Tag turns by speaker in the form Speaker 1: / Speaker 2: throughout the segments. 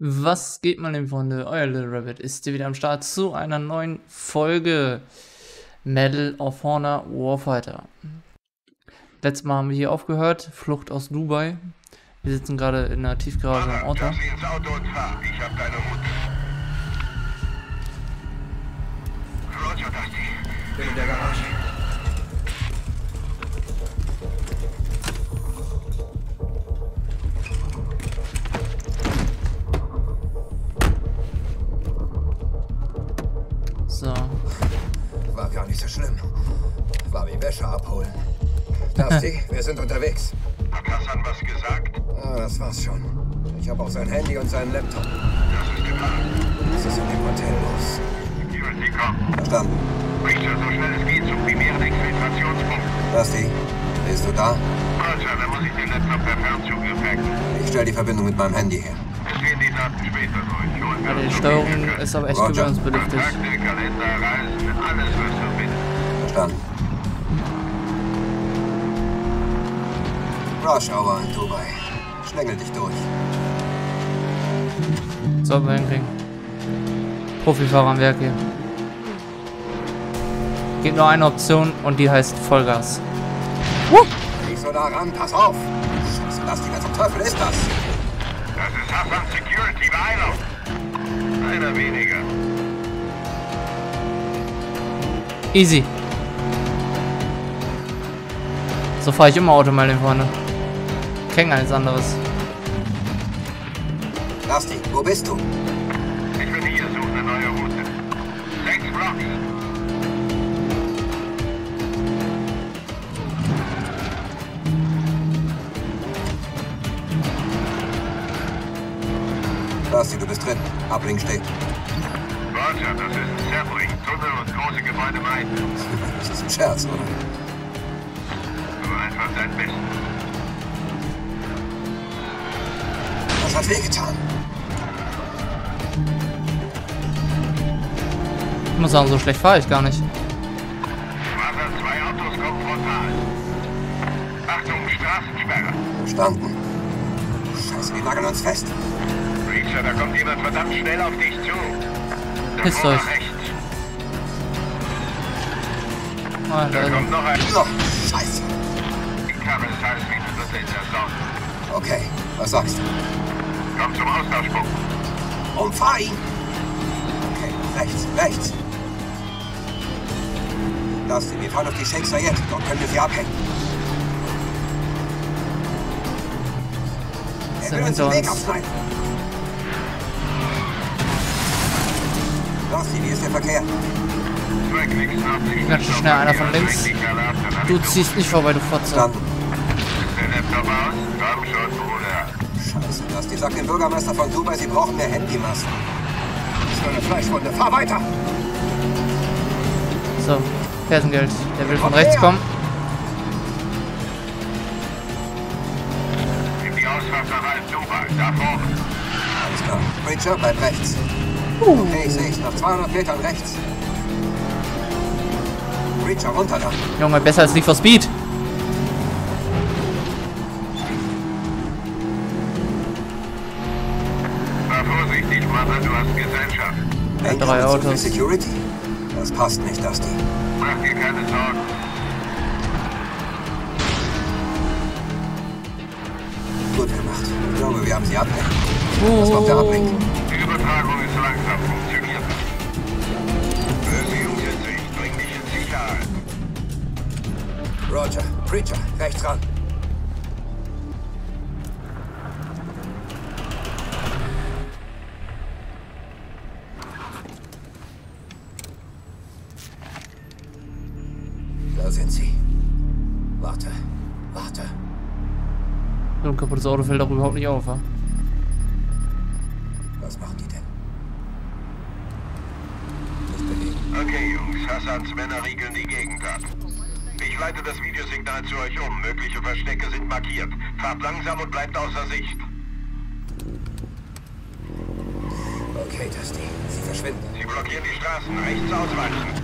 Speaker 1: Was geht, meine Freunde? Euer Little Rabbit ist hier wieder am Start zu einer neuen Folge Medal of Honor Warfighter. Letztes Mal haben wir hier aufgehört, Flucht aus Dubai. Wir sitzen gerade in der Tiefgarage im Auto.
Speaker 2: Ich.
Speaker 3: Bin in der Garage. Dusty, wir sind unterwegs.
Speaker 2: Hat Hassan was gesagt?
Speaker 3: Ah, das war's schon. Ich habe auch sein Handy und seinen Laptop.
Speaker 2: Das ist getan.
Speaker 3: Was ist in dem Hotel los?
Speaker 2: Security, komm.
Speaker 3: Verstanden.
Speaker 2: Reacher, so schnell es geht zum primären Exfiltrationspunkt.
Speaker 3: Dusty, bist du da?
Speaker 2: Roger, dann muss ich den Laptop per Fernzugriff hacken.
Speaker 3: Ich stelle die Verbindung mit meinem Handy her.
Speaker 2: Es gehen die Daten später durch. Holen wir
Speaker 1: die
Speaker 2: uns so
Speaker 1: Steuerung ist aber echt gewöhnungsbedürftig.
Speaker 2: Kontakte, Kalender, Reisen, alles, was du findest.
Speaker 3: Verstanden. Rush Hour in Dubai. Schlängel dich durch.
Speaker 1: Sollten wir hinkriegen. Profifahrer am Werk hier. Gibt nur eine Option und die heißt Vollgas.
Speaker 3: Nicht so nah ran, pass auf! Scheiße, Dusty, wer zum Teufel ist das?
Speaker 2: Das ist Hassan Security, Beeilung. Einer weniger.
Speaker 1: Easy. So fahre ich immer Auto, meine Freunde. Kenn gar nichts anderes.
Speaker 3: Dusty, wo bist du?
Speaker 2: Ich bin hier, suche eine neue Route. Sechs Blocks.
Speaker 3: Dusty, du bist drin. Ablink steht.
Speaker 2: Roger, das ist Sapling. Tunnel und große Gebäude meiden.
Speaker 3: Das ist ein Scherz, oder?
Speaker 2: Aber einfach dein Bestes.
Speaker 3: Das hat wehgetan.
Speaker 1: Ich muss sagen, so schlecht fahre ich gar nicht.
Speaker 2: Wasser, zwei Autos kommen frontal. Achtung, Straßensperre.
Speaker 3: Verstanden. Scheiße, die nageln uns fest.
Speaker 2: Reacher, da kommt jemand verdammt schnell auf dich zu.
Speaker 1: Pisst euch. Ah, da
Speaker 2: kommt noch ein.
Speaker 3: Oh, scheiße.
Speaker 2: Die Karre ist der Sonne.
Speaker 3: Okay, was sagst du?
Speaker 2: Komm zum Austauschpunkt.
Speaker 3: Umfahr ihn! Okay, rechts, rechts. Dusty, wir fahren auf die Sheikh Zayed. Dort können wir sie abhängen. Er will uns den Weg abschneiden. Dusty, wie ist der Verkehr?
Speaker 2: Nordsicht.
Speaker 1: Ganz schnell einer von links. Du ziehst nicht vorbei, du Fotze.
Speaker 3: Verstanden.
Speaker 2: Ist der Laptop aus? Komm
Speaker 3: sag dem Bürgermeister von Dubai, sie brauchen mehr Handymasten. Das ist nur eine Fleischwunde. Fahr weiter!
Speaker 1: So, Fersengeld. Der will von rechts kommen.
Speaker 2: In die Ausfahrt nach Alt-Dubai. Da vorne.
Speaker 3: Alles klar. Preacher, bleib rechts. Okay, ich sehe ich. Nach 200 Metern rechts. Preacher, runter da.
Speaker 1: Junge, besser als Need for Speed.
Speaker 2: Gesellschaft.
Speaker 1: Drei Autos.
Speaker 3: Security? Das passt nicht, Dusty.
Speaker 2: Mach dir keine Sorgen.
Speaker 3: Gut gemacht. Ich glaube, wir haben sie ablenkt. Das macht der Ablink.
Speaker 2: Die Übertragung ist langsam. Funktioniert. Böse Jungs in Sicht. Bring dich in Sicherheit.
Speaker 3: Roger. Preacher, rechts ran. Da sind sie. Warte. Warte.
Speaker 1: So ein kaputtes Auto fällt auch überhaupt nicht auf, wa?
Speaker 3: Was machen die denn? Nicht bewegen.
Speaker 2: Okay, Jungs. Hassans Männer riegeln die Gegend ab. Ich leite das Videosignal zu euch um. Mögliche Verstecke sind markiert. Fahrt langsam und bleibt außer Sicht.
Speaker 3: Okay, Dusty. Sie verschwinden.
Speaker 2: Sie blockieren die Straßen. Rechts ausweichen.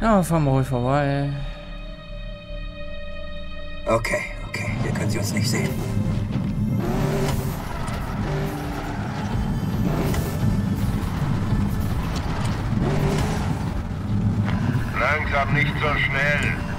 Speaker 1: Ja, fahren wir ruhig vorbei.
Speaker 3: Okay, okay, hier können Sie uns nicht sehen.
Speaker 2: Langsam, nicht so schnell.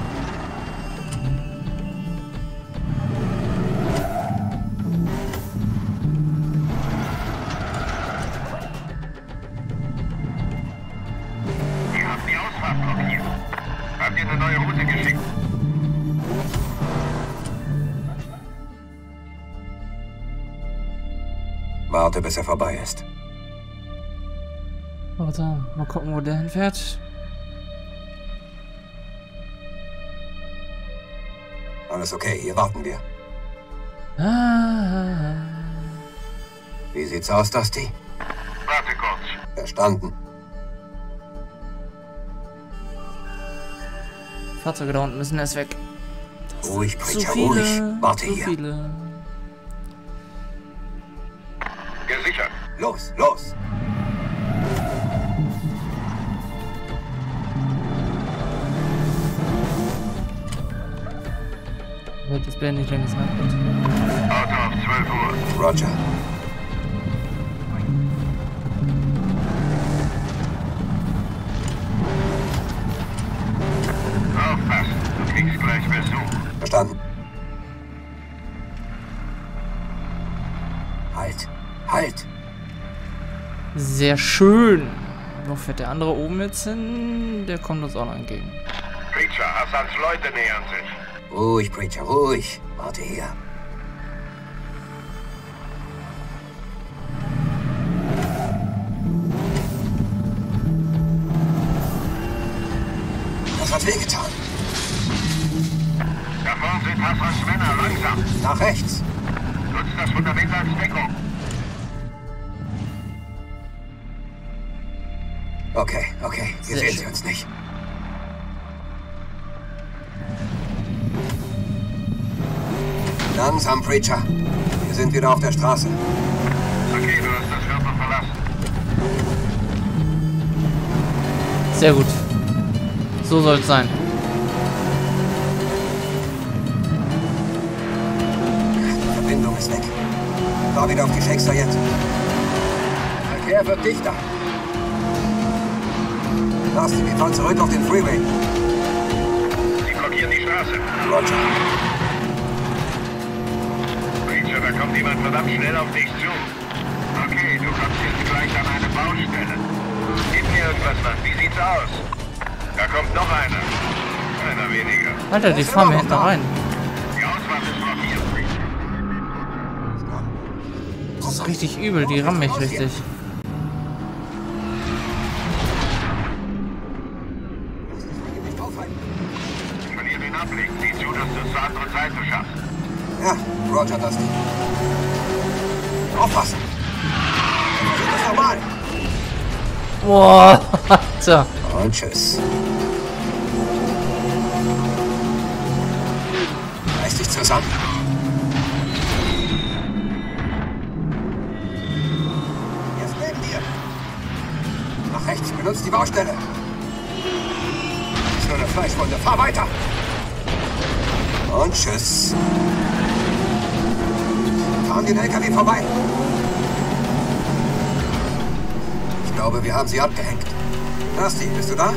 Speaker 3: Warte, bis er vorbei ist.
Speaker 1: Warte, mal gucken, wo der hinfährt.
Speaker 3: Alles okay, hier warten wir.
Speaker 1: Ah,
Speaker 3: Wie sieht's aus, Dusty?
Speaker 2: Warte kurz.
Speaker 3: Verstanden.
Speaker 1: Fahrzeuge da unten müssen erst weg.
Speaker 3: Ruhig,
Speaker 1: Zu
Speaker 3: Preacher, ruhig. Warte
Speaker 1: zu
Speaker 3: hier.
Speaker 1: viele.
Speaker 3: Los, los!
Speaker 1: Wird das Bär nicht länger sein.
Speaker 2: Auto auf 12 Uhr.
Speaker 3: Roger.
Speaker 1: Sehr schön. Wo fährt der andere oben jetzt hin? Der kommt uns auch noch entgegen.
Speaker 2: Preacher, Hassans Leute nähern sich.
Speaker 3: Ruhig, Preacher, ruhig. Warte hier. Das hat wehgetan.
Speaker 2: Da vorne sind Hassans Männer. Langsam.
Speaker 3: Nach rechts.
Speaker 2: Nutzt das Fundament als Deckung.
Speaker 3: Okay, okay. Wir
Speaker 1: Sehr
Speaker 3: sehen sie uns nicht. Langsam, Preacher. Wir sind wieder auf der Straße.
Speaker 2: Okay, du hast das Viertel verlassen.
Speaker 1: Sehr gut. So soll es sein.
Speaker 3: Die Verbindung ist weg. Fahr wieder auf die Shakes jetzt. Verkehr wird dichter. Basti, wir fahren zurück auf den Freeway.
Speaker 2: Sie blockieren die Straße.
Speaker 3: Roger.
Speaker 2: Preacher, da kommt jemand verdammt schnell auf dich zu. Okay, du kommst jetzt gleich an eine Baustelle. Gib mir irgendwas, Mann. Wie sieht's aus? Da kommt noch einer. Einer weniger.
Speaker 1: Alter, die fahren mir hinten rein.
Speaker 2: Die Ausfahrt ist blockiert.
Speaker 1: Das ist richtig übel, die rammen mich richtig. Boah, Alter.
Speaker 3: Und tschüss. Reiß dich zusammen. Jetzt neben dir. Nach rechts, benutzt die Baustelle. Ist nur eine Fleischwunde. Fahr weiter. Und tschüss. Fahren den LKW vorbei. Glaube, wir haben sie abgehängt. Nasty, bist du da?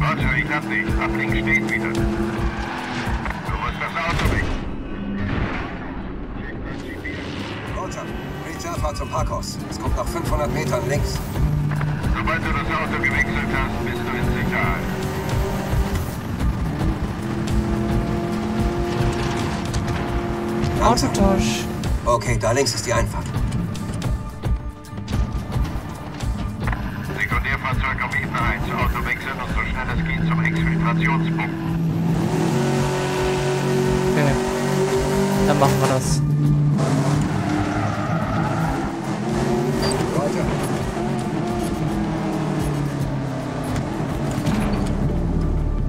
Speaker 2: Roger, ich hab dich. Ablink steht wieder. Du musst das Auto weg.
Speaker 3: Roger, Preacher, fahr zum Parkhaus. Es kommt nach 500 Metern links.
Speaker 2: Sobald du das Auto gewechselt hast, bist du in Sicherheit.
Speaker 1: Autotausch.
Speaker 3: Okay, da links ist die Einfahrt.
Speaker 2: Kompass geht zum Exfiltrationspunkt.
Speaker 1: Okay. Dann machen wir das.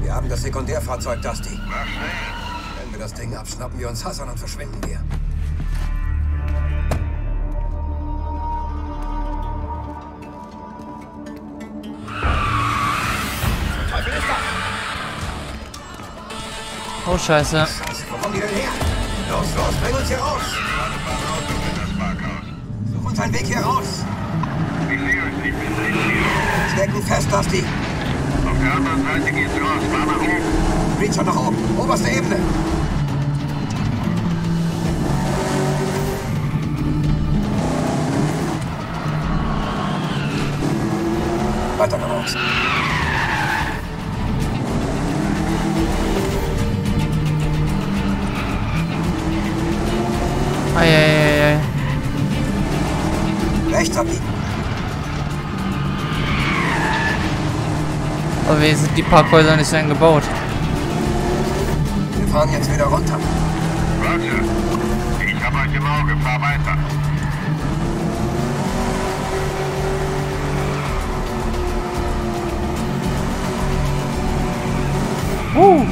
Speaker 3: Wir haben das Sekundärfahrzeug, Dusty.
Speaker 2: Mach schnell.
Speaker 3: Wenn wir das Ding abschnappen, wir uns Hassan und verschwinden wir.
Speaker 1: Oh, scheiße.
Speaker 3: Die denn her? Los, los, bring uns hier raus! Such uns einen Weg hier raus! Stecken fest, Dusty!
Speaker 2: Auf der anderen Seite geht's raus. Fahr nach oben.
Speaker 3: Reacher nach oben. Oberste Ebene. Weiter geradeaus.
Speaker 1: Eieiei. Aber wie sind die Parkhäuser nicht eng gebaut?
Speaker 3: Wir fahren jetzt wieder runter.
Speaker 2: Roger. Ich hab euch im Auge. Fahr weiter.
Speaker 1: Uh,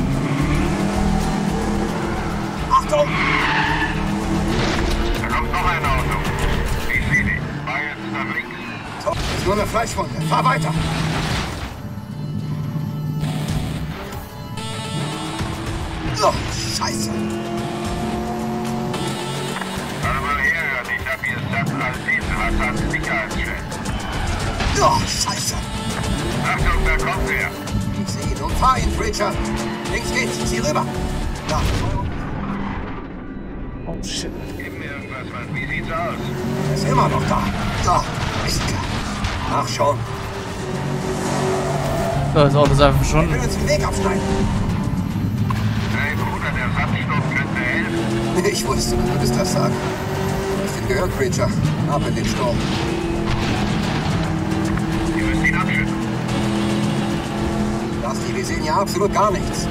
Speaker 3: Achtung!
Speaker 2: Da kommt noch ein Auto. Ich sehe dich. Fahr jetzt nach links.
Speaker 3: So, ist nur eine Fleischwunde. Fahr weiter. Oh, Scheiße.
Speaker 2: Mal her. Ich hab hier satt als diese Hassans Sicherheitschef.
Speaker 3: Oh, Scheiße.
Speaker 2: Achtung, da kommt er.
Speaker 3: Ich sehe ihn und fahr ihn, Reacher. Links geht's. Zieh rüber. Da.
Speaker 1: oh shit.
Speaker 2: Gib mir irgendwas, Mann. Wie sieht's aus?
Speaker 3: Er ist immer noch da. Oh, Mist. Ach schon.
Speaker 1: So, das Auto ist einfach schon.
Speaker 3: will uns den Weg abschneiden. Ich wusste, du würdest das sagen. Hast ihn gehört, Preacher. Ab in den Sturm.
Speaker 2: Ihr müsst ihn abschütten.
Speaker 3: Dusty, wir sehen ja absolut gar nichts.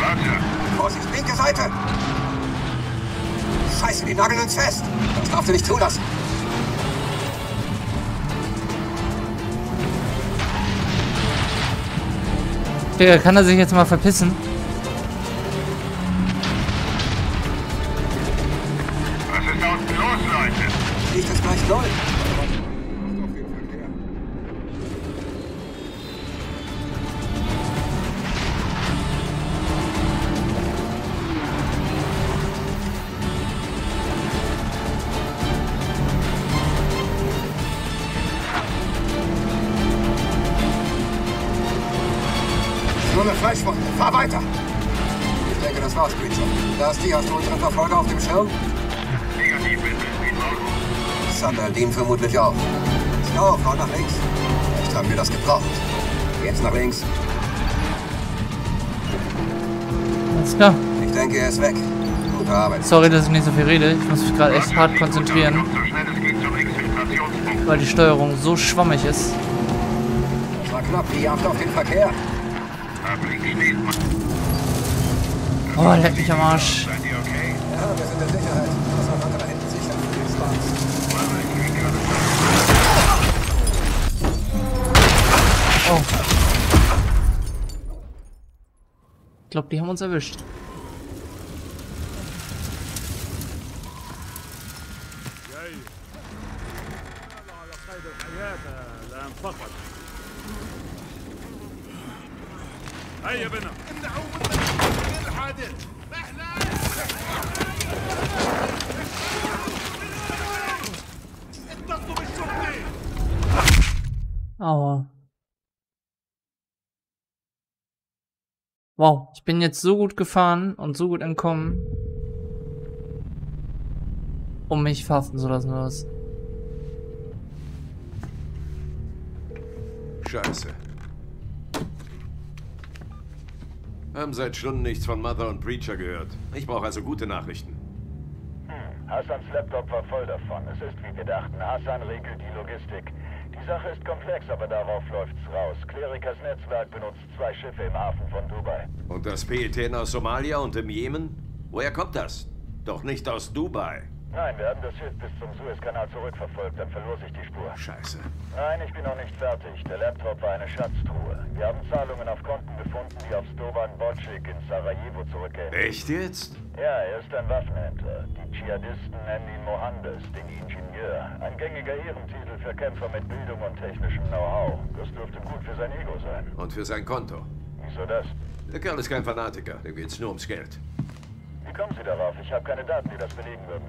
Speaker 2: Roger.
Speaker 3: Vorsicht, linke Seite! Scheiße, die nageln uns fest! Das darfst du nicht zulassen.
Speaker 1: Digga, kann er sich jetzt mal verpissen?
Speaker 3: Fleischwunde. Fahr weiter! Ich denke, das war's, Preacher. Dusty, hast du unseren Verfolger auf dem Schirm? Sandaldin vermutlich auch. So, fahr nach links. Vielleicht haben wir das gebraucht. Jetzt nach links.
Speaker 1: Alles klar.
Speaker 3: Ich denke, er ist weg. Gute Arbeit.
Speaker 1: Sorry, dass ich nicht so viel rede. Ich muss mich gerade echt hart konzentrieren, weil die Steuerung so schwammig ist.
Speaker 3: Das war knapp. Die Jagd auf den Verkehr.
Speaker 1: Oh, leck mich am Arsch.
Speaker 3: Ja, wir sind in Sicherheit.
Speaker 1: glaube, die haben uns erwischt.
Speaker 4: جاي على قيد الحياة الآن فقط هيا بنا امنعوا من الحادث اتصلوا بالشرطي
Speaker 1: Aua. Wow, ich bin jetzt so gut gefahren und so gut entkommen, um mich verhaften zu lassen, oder was?
Speaker 5: Scheiße. Haben seit Stunden nichts von Mother und Preacher gehört. Ich brauche also gute Nachrichten.
Speaker 6: Hm, Hassans Laptop war voll davon. Es ist wie wir dachten. Hassan regelt die Logistik. Die Sache ist komplex, aber darauf läuft's raus. Klerikas Netzwerk benutzt zwei Schiffe im Hafen von Dubai.
Speaker 5: Und das PETN aus Somalia und im Jemen? Woher kommt das? Doch nicht aus Dubai.
Speaker 6: Nein, wir haben das Schiff bis zum Suezkanal zurückverfolgt, dann verlor sich die Spur.
Speaker 5: Scheiße.
Speaker 6: Nein, ich bin noch nicht fertig. Der Laptop war eine Schatztruhe. Wir haben Zahlungen auf Konten gefunden, die auf Stoban Bocic in Sarajevo zurückgehen.
Speaker 5: Echt jetzt?
Speaker 6: Ja, er ist ein Waffenhändler. Die Dschihadisten nennen ihn Mohandes, den Ingenieur. Ein gängiger Ehrentitel für Kämpfer mit Bildung und technischem Know-how. Das dürfte gut für sein Ego sein.
Speaker 5: Und für sein Konto.
Speaker 6: Wieso das?
Speaker 5: Der Kerl ist kein Fanatiker, dem geht's nur ums Geld.
Speaker 6: Kommen Sie darauf? Ich habe keine Daten, die das belegen würden.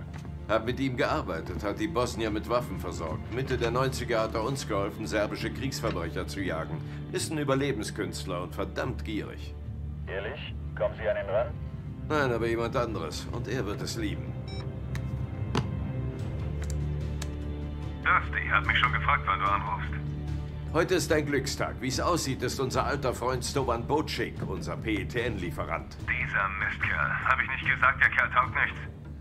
Speaker 5: Hab mit ihm gearbeitet, hat die Bosnier mit Waffen versorgt. Mitte der 90er hat er uns geholfen, serbische Kriegsverbrecher zu jagen. Ist ein Überlebenskünstler und verdammt gierig.
Speaker 6: Ehrlich? Kommen Sie an ihn ran?
Speaker 5: Nein, aber jemand anderes. Und er wird es lieben.
Speaker 2: Dusty hat mich schon gefragt, wann du anrufst.
Speaker 5: Heute ist ein Glückstag. Wie es aussieht, ist unser alter Freund Stoban Bocic unser PETN-Lieferant.
Speaker 2: Dieser Mistkerl. Habe ich nicht gesagt, der Kerl taugt nichts?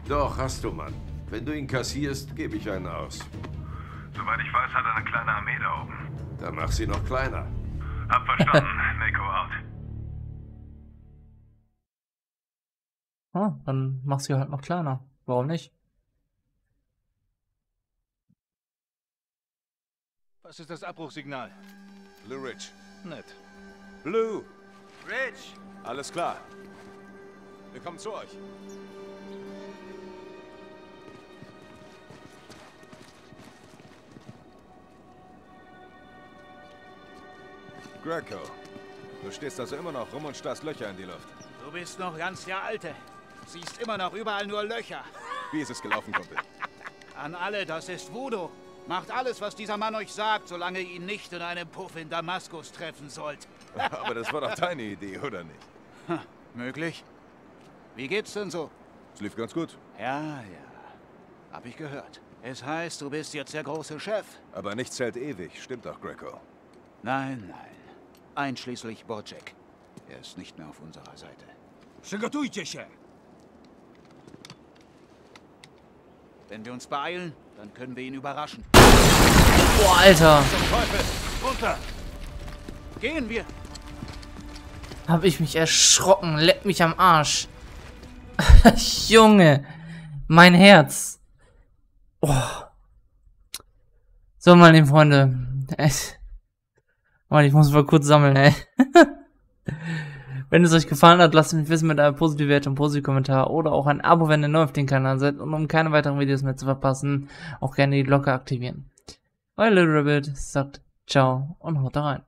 Speaker 5: Doch, hast du, Mann. Wenn du ihn kassierst, gebe ich einen aus.
Speaker 2: Soweit ich weiß, hat er eine kleine Armee da oben.
Speaker 5: Dann mach sie noch kleiner.
Speaker 2: Hab verstanden. Mako out.
Speaker 1: Ah, dann mach sie halt noch kleiner. Warum nicht?
Speaker 7: Was ist das Abbruchsignal?
Speaker 8: Blue Ridge.
Speaker 7: Nett.
Speaker 8: Blue!
Speaker 7: Rich!
Speaker 8: Alles klar. Wir kommen zu euch. Greco, du stehst also immer noch rum und starrst Löcher in die Luft.
Speaker 7: Du bist noch ganz der Alte. Siehst immer noch überall nur Löcher.
Speaker 8: Wie ist es gelaufen, Kumpel?
Speaker 7: An alle, das ist Voodoo. Macht alles, was dieser Mann euch sagt, solange ihr ihn nicht in einem Puff in Damaskus treffen sollt.
Speaker 8: Aber das war doch deine Idee, oder nicht?
Speaker 7: Möglich? Wie geht's denn so?
Speaker 8: Es lief ganz gut.
Speaker 7: Ja, ja. Hab ich gehört. Es heißt, du bist jetzt der große Chef.
Speaker 8: Aber nichts hält ewig, stimmt doch, Greco.
Speaker 7: Nein, nein. Einschließlich Bocek. Er ist nicht mehr auf unserer Seite.
Speaker 4: Przygotujcie się!
Speaker 7: Wenn wir uns beeilen, dann können wir ihn überraschen.
Speaker 1: Alter.
Speaker 7: Gehen wir!
Speaker 1: Hab ich mich erschrocken. Leck mich am Arsch. Junge. Mein Herz. Oh. So, meine lieben Freunde. Mann, ich muss mal kurz sammeln, ey. Wenn es euch gefallen hat, lasst mich wissen mit einer positiven Wertung, positiven Kommentar oder auch ein Abo, wenn ihr neu auf den Kanal seid und um keine weiteren Videos mehr zu verpassen, auch gerne die Glocke aktivieren. Euer Little Rabbit sagt ciao und haut da rein.